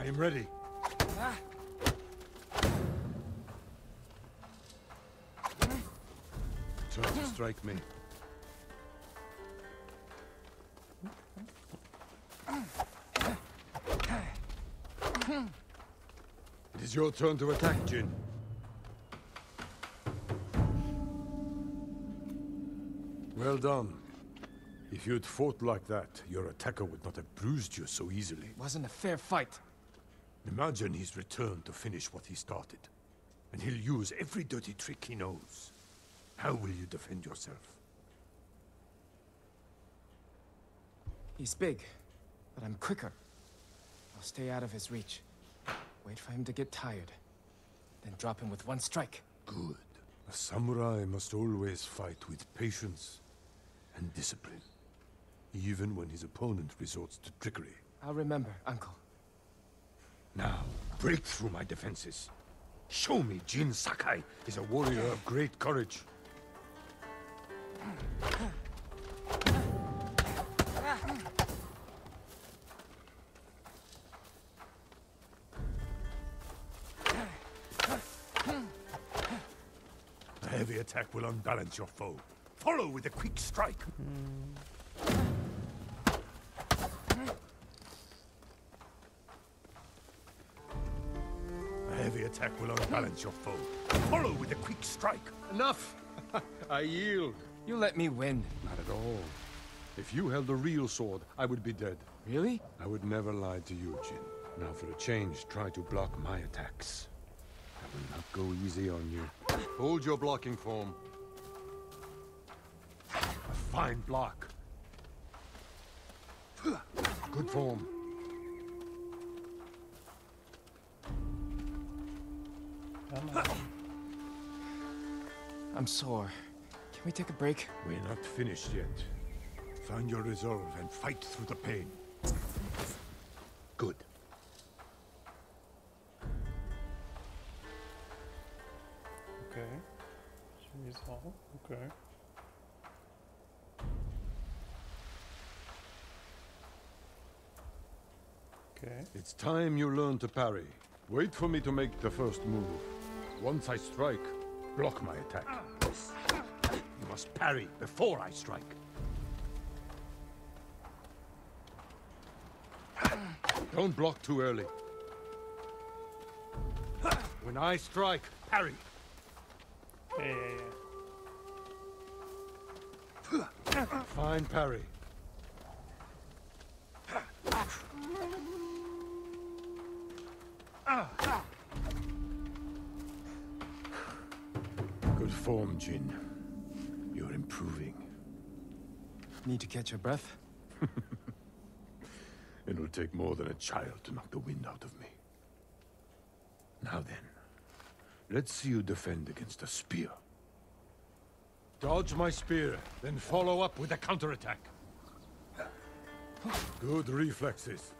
I am ready. Try to strike me. It is your turn to attack, Jin. Well done. If you'd fought like that, your attacker would not have bruised you so easily. It wasn't a fair fight. Imagine he's returned to finish what he started. And he'll use every dirty trick he knows. How will you defend yourself? He's big, but I'm quicker. I'll stay out of his reach. Wait for him to get tired. Then drop him with one strike. Good. A samurai must always fight with patience and discipline. Even when his opponent resorts to trickery. I'll remember, Uncle. Now, break through my defenses. Show me Jin Sakai is a warrior of great courage. A heavy attack will unbalance your foe. Follow with a quick strike. A attack will unbalance your foe. Follow with a quick strike. Enough! I yield. You let me win. Not at all. If you held a real sword, I would be dead. Really? I would never lie to you, Jin. Now for a change, try to block my attacks. I will not go easy on you. Hold your blocking form. A fine block. Good form. I'm sore. Can we take a break? We're not finished yet. Find your resolve and fight through the pain. Good. Okay. Resolve. Okay. Okay. It's time you learn to parry. Wait for me to make the first move. Once I strike, block my attack. You must parry before I strike. Don't block too early. When I strike, parry. Yeah, yeah, yeah. Fine parry. Good form, Jin. You're improving. Need to catch your breath? It'll take more than a child to knock the wind out of me. Now then, let's see you defend against a spear. Dodge my spear, then follow up with a counterattack. Good reflexes.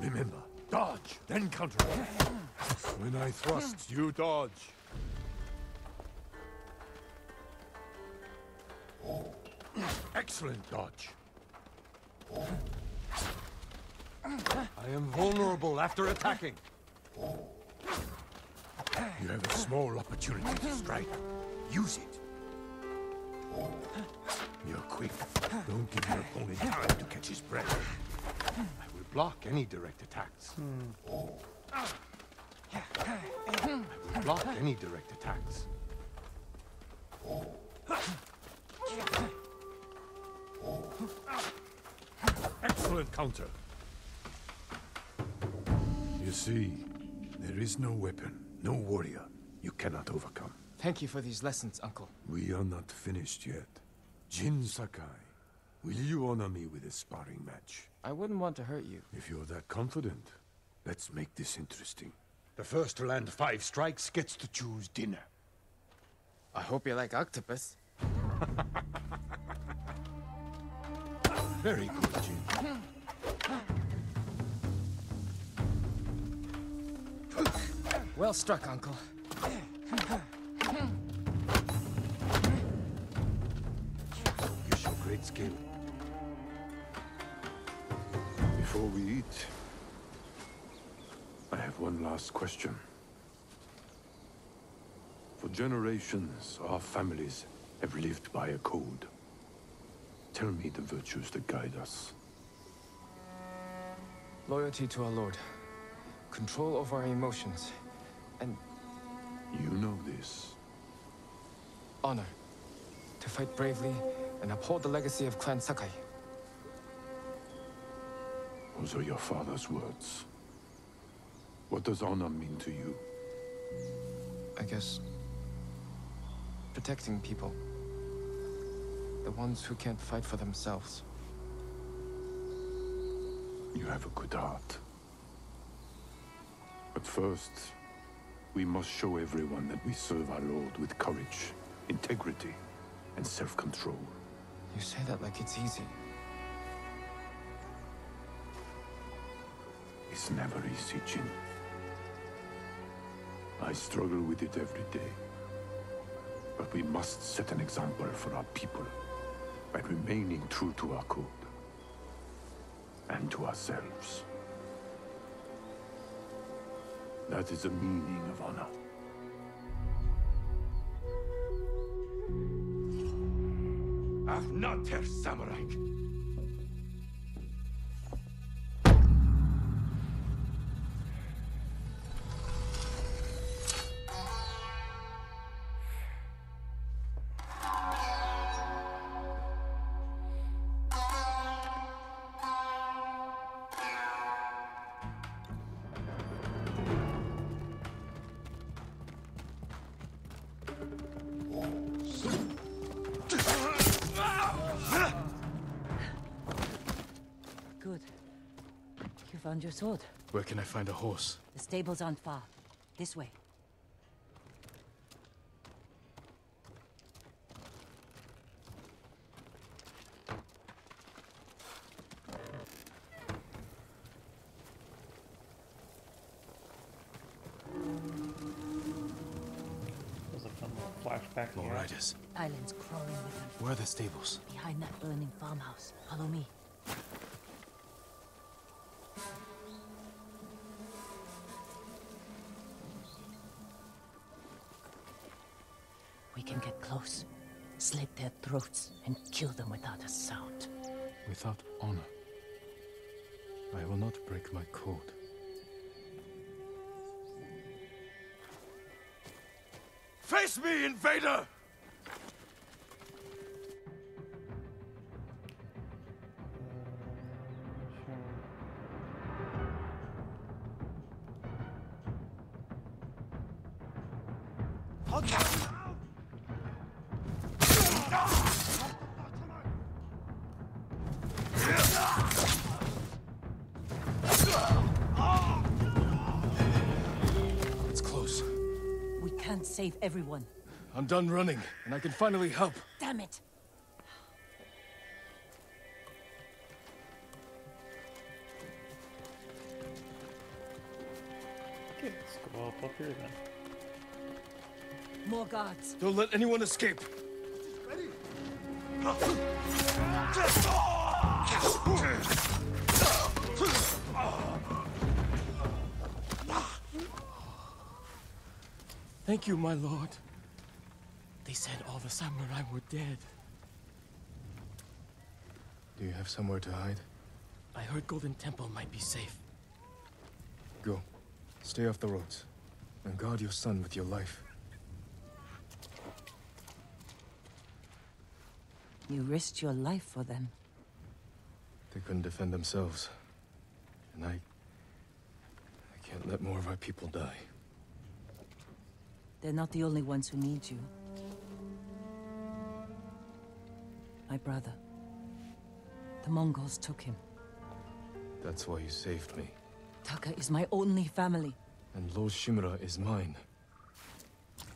Remember, dodge, then counter. When I thrust, you dodge. Excellent dodge. I am vulnerable after attacking. You have a small opportunity to strike. Use it. You're quick. Don't give your opponent time to catch his breath. I will block any direct attacks. I will block any direct attacks. Excellent counter. You see, there is no weapon, no warrior you cannot overcome. Thank you for these lessons, Uncle. We are not finished yet. Jin Sakai, will you honor me with a sparring match? I wouldn't want to hurt you. If you're that confident, let's make this interesting. The first to land five strikes gets to choose dinner. I hope you like octopus. Very good, Jin. Well struck, Uncle. You show great skill. Before we eat, I have one last question. For generations, our families have lived by a code. Tell me the virtues that guide us. Loyalty to our Lord. Control over our emotions. And You know this. honor. To fight bravely and uphold the legacy of Clan Sakai. Those are your father's words. What does honor mean to you? I guess... Protecting people. The ones who can't fight for themselves. You have a good heart. But first, we must show everyone that we serve our Lord with courage, integrity, and self-control. You say that like it's easy. It's never easy, Jin. I struggle with it every day. But we must set an example for our people by remaining true to our code. And to ourselves. That is the meaning of honor. Herr Samurai. Found your sword. Where can I find a horse? The stable's aren't far. This way. There's a fun little More here. riders. Island's crawling with them. Where are the stables? Behind that burning farmhouse. Follow me. Close, slit their throats, and kill them without a sound. Without honor. I will not break my code. Face me, invader! everyone. I'm done running, and I can finally help. Damn it! Okay, let's go up, up here then. More guards. Don't let anyone escape. Ready? Thank you, my lord. They said all the samurai were dead. Do you have somewhere to hide? I heard Golden Temple might be safe. Go. Stay off the roads. And guard your son with your life. You risked your life for them. They couldn't defend themselves. And I... I can't let more of our people die. They're not the only ones who need you. My brother. The Mongols took him. That's why you saved me. Taka is my only family. And Lord Shimura is mine.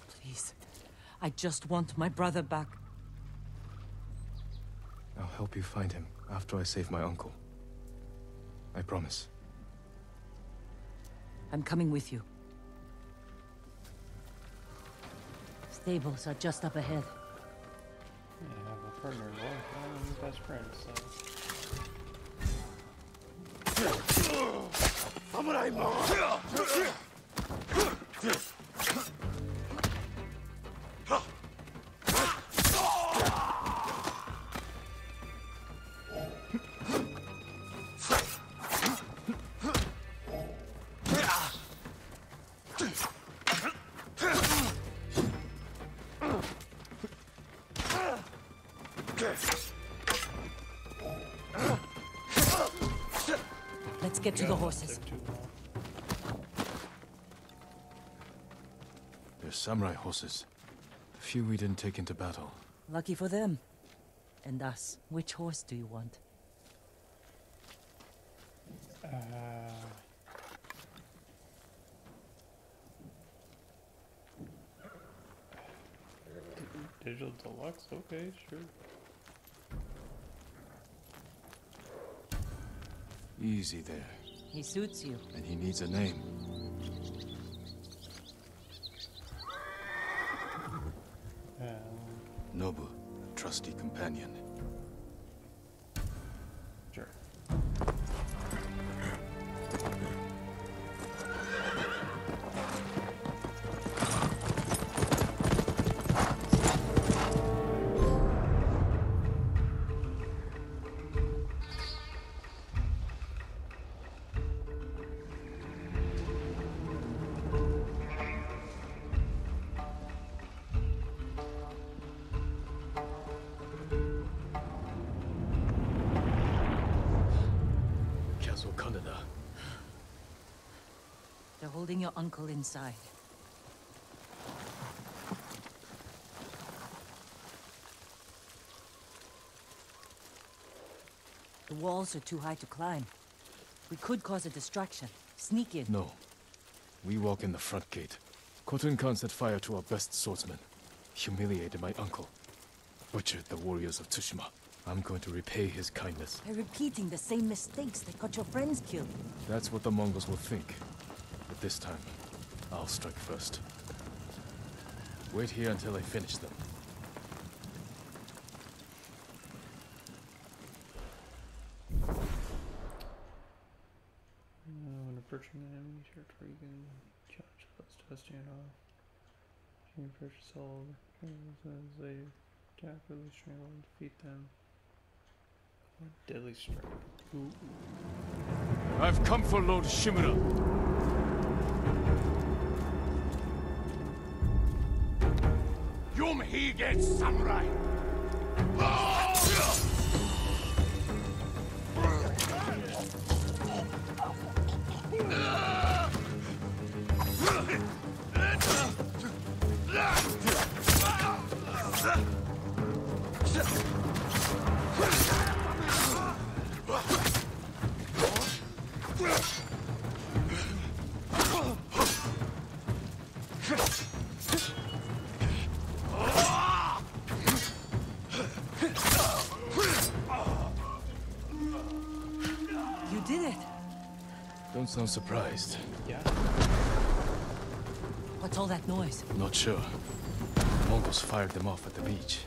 Please. I just want my brother back. I'll help you find him after I save my uncle. I promise. I'm coming with you. Stables are just up ahead. Yeah, I have a partner in life. I'm his best friend, so. Let's get to the horses. They're samurai horses. A few we didn't take into battle. Lucky for them. And us. Which horse do you want? Uh, Digital Deluxe? Okay, sure. Easy there. He suits you. And he needs a name. Um, Nobu, a trusty companion. Uncle inside. The walls are too high to climb. We could cause a distraction. Sneak in. No. We walk in the front gate. Khotun Khan set fire to our best swordsmen. Humiliated my uncle. Butchered the warriors of Tsushima. I'm going to repay his kindness. By repeating the same mistakes that got your friends killed. That's what the Mongols will think. But this time, I'll strike first. Wait here until I finish them. Uh, when approaching an enemy territory, you can challenge close to a standoff. You can purchase all as they attack, really strangle, and defeat them. Deadly strike. Ooh. I've come for Lord Shimura. Yum gets samurai! I'm surprised. Yeah? What's all that noise? Not sure. The Mongols fired them off at the beach.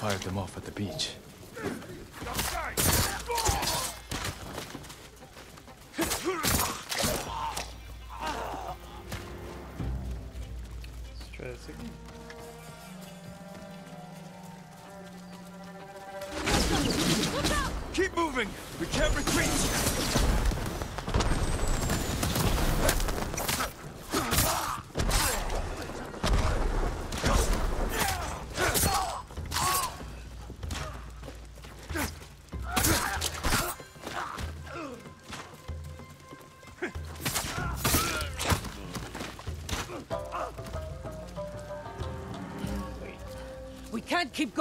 Fired them off at the beach. Let's try this again. Keep moving! We can't retreat!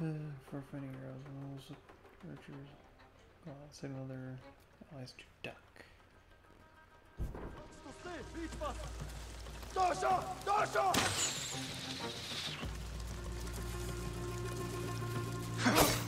Uh, for finding arrows, wolves, archers, uh, signal their allies to duck. Dasha! Dasha! Dasha!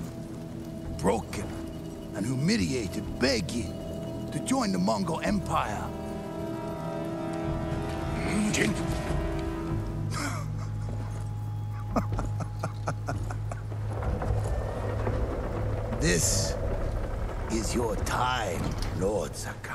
humiliated, begging to join the Mongol Empire. This is your time, Lord Sakai.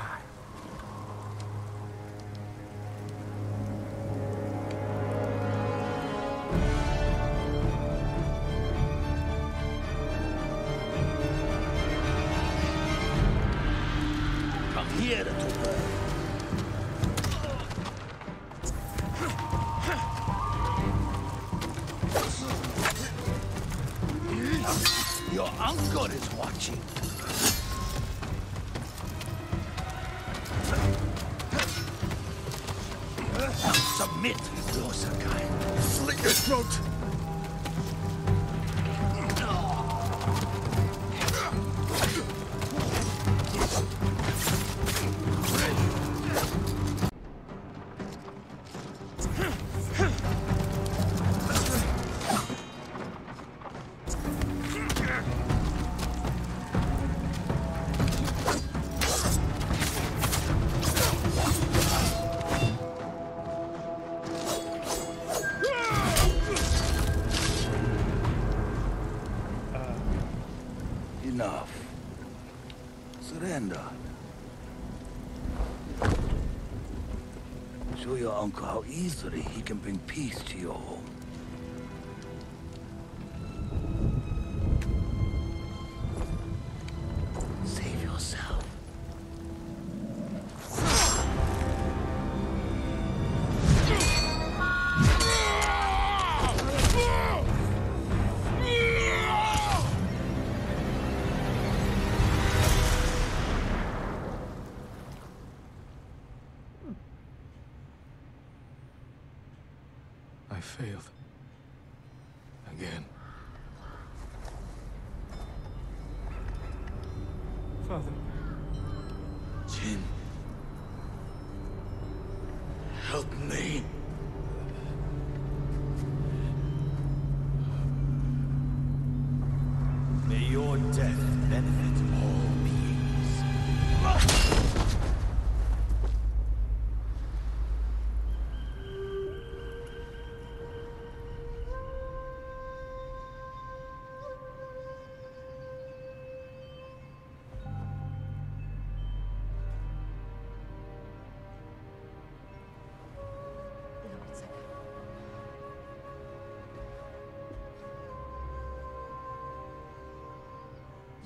How easily he can bring peace to your home.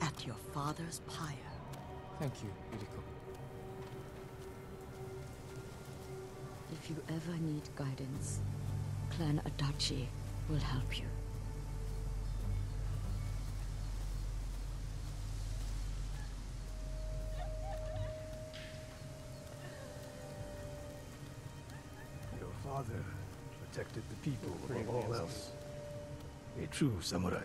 at your father's pyre. Thank you, Yuriko. If you ever need guidance, Clan Adachi will help you. Your father protected the people above all else. A true samurai.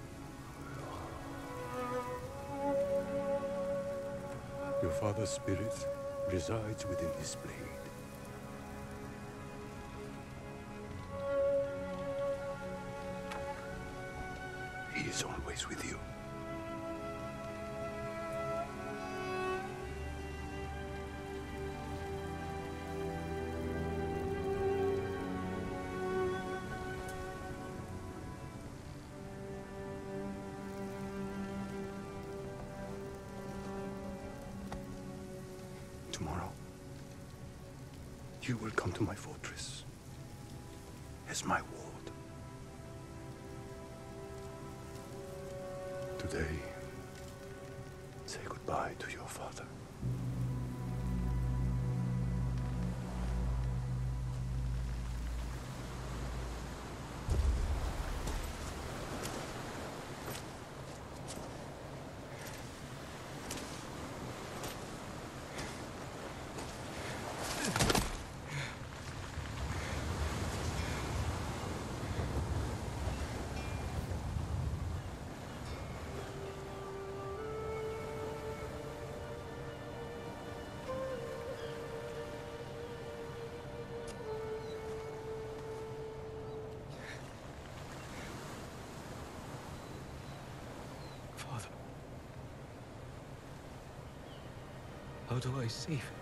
Your father's spirit resides within this blade. Tomorrow, you will come to my fortress as my ward. Today, say goodbye to your father. Do I save?